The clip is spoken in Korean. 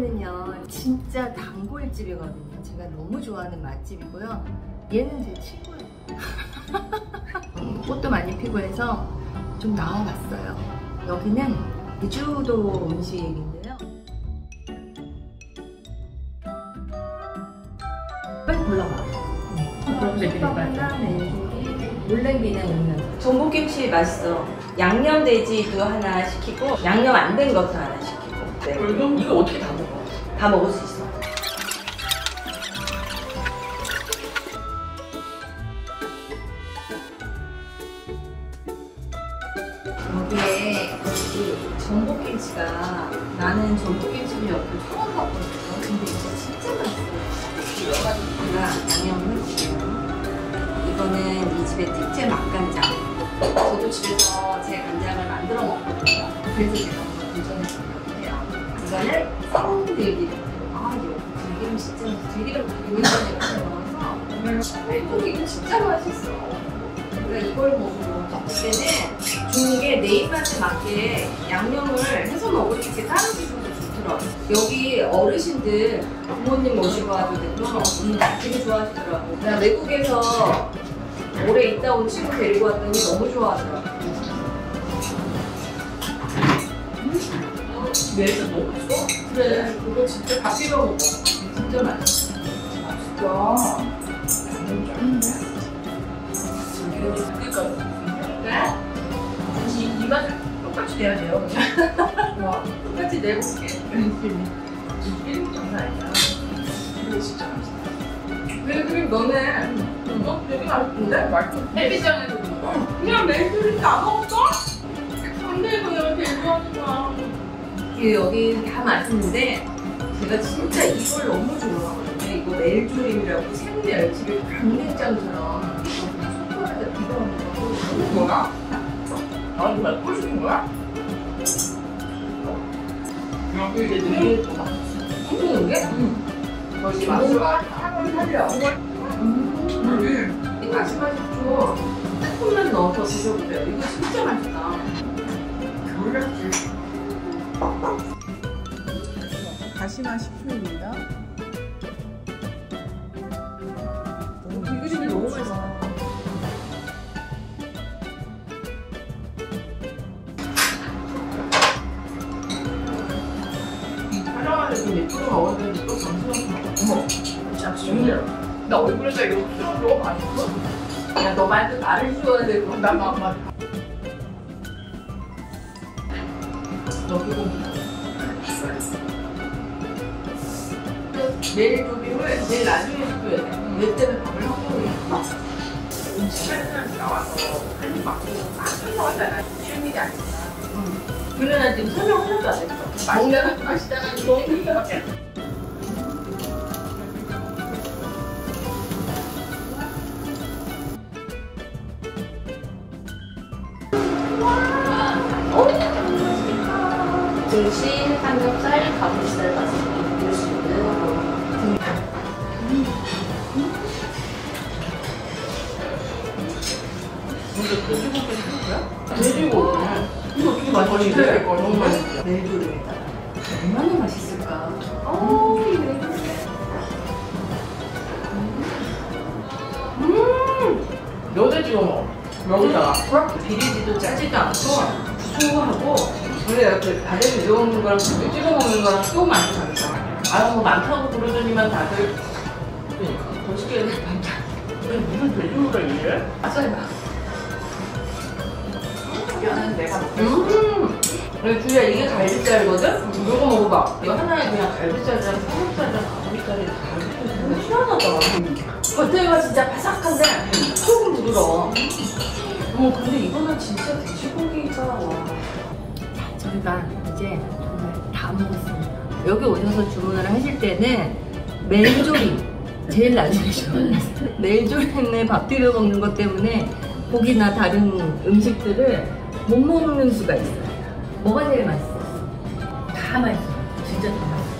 여기는요 진짜 단골집이거든요. 제가 너무 좋아하는 맛집이고요. 얘는 제 친구예요. 꽃도 많이 피고 해서 좀 나와봤어요. 여기는 제주도 음식인데요. 빨리 골라봐 쑥떡이나 메뚜기 물냉비는 있는 전복김치 맛있어. 양념돼지도 하나 시키고 양념 안 된 것도 하나 시키고 네. 이거, 이거 어떻게 다 먹어? 다 먹을 수 있어. 여기에 이 전복김치가 나는 전복김치를 여기 처음 봤거든요. 근데 이거 진짜 맛있어요. 여러 가지 양념을 해볼게요. 이거는 이 집의 특제 맛간장. 저도 집에서 제 간장을 만들어 먹거든요. 그래서 제가. 이거는 쌍들기름. 아, 이거 들기름 진짜 들기름 굉장히 넣어서 멸국이 진짜 맛있어. 우리가 이걸 먹으면 그때는 게내 입맛에 맞게 양념을 해서 먹으니까 다른 집보다 좋더라고. 여기 어르신들 부모님 모시고 와도 되고 음, 되게 좋아하시더라고. 나 외국에서 오래 있다 온 친구 데리고 왔더니 너무 좋아하더라고. 너무 좋아. 그래, 그거 진짜 밥 비벼 먹어. 진짜 맛있어. 맛있다. 그러니까. 네? 이, 이 맛을 똑같이 내야 돼요. 와, 똑같이 내볼게. 열심히. 이름 장난 아니야. 이거 진짜 맛있어. 그래, 그래, 너네. 어? 되게 맛있는데? 맛있어. 햇빛장에서 그냥 매일들이 다 먹었어? 근데 이거 내가 제일 좋아하는 거야. 그 여기 다 맛있는데 제가 진짜 이걸 너무 좋아하거든요. 이거 멜조림이라고 생멸치를 강된장처럼 소금에다 비벼 먹는 거. 뭐야? 아, 이거 말 꼴시킨 거야? 여기 이제 되게. 튀기는 게? 응. 거기 맛있어. 향을 살려. 음. 이 다시마 식초 조금만 넣어서 드셔보세요. 이거 진짜 맛있다. 몰랐지. 다시마 식초입니다. 이거 진짜 너무 맛있어. 촬영하는데 좀 예쁘게 먹었는데 또 정신없어. 어머, 진짜 정말. 나 얼굴에다 이거 너무 많이 있어. 야, 너 말고 나를 씌워야 되고. 나 막, 막. 너 그거 내일 조림을 내일 나중에 시켜야 돼. 내 때문에 밥을 한꺼번에 해. 시간이 나와서 한입 맞고 막 설명하잖아. 쉬운 일이 아니야. 그래, 나 지금 설명 하나도 안 했어. 맛있다가 맛있다가 좋은 것밖에 등심, 삼겹살, 가슴살, 가슴 이럴 근데 돼지고기 시킨 거야? 돼지고기. 이거 어떻게 맛있지? 이거 너무 맛있지. 멜조림에다가 얼마나 맛있을까? 어, 이 멜조림. 여자 찍어 먹어. 여기다가. 비리지도 짜지도 않고 구수하고 원래 이렇게 다리를 이어 먹는 거랑 고기 찍어 먹는 거랑 또 많이 다르다. 아유 뭐 많다고 그러더니만 다들 그러니까 될 반찬. 왜 무슨 돼지고기가 이래? 아싸 뼈는 내가. 음. 그래 주야 이게 갈비살이거든? 이거 먹어봐. 이거 하나에 그냥 갈비살이랑 삼겹살이랑 다 갈비살이 시원하다. 겉에가 진짜 바삭한데 속은 부드러워. 어 근데 이거는 진짜 돼지고기가 와. 저희가 이제 정말 다 먹었습니다. 여기 오셔서 주문을 하실 때는 멜조림 제일 나중에 주문하세요. 멜조림에 밥 비벼 먹는 것 때문에 고기나 다른 음식들을 못 먹는 수가 있어요. 뭐가 제일 맛있어? 다 맛있어. 진짜 다 맛있어.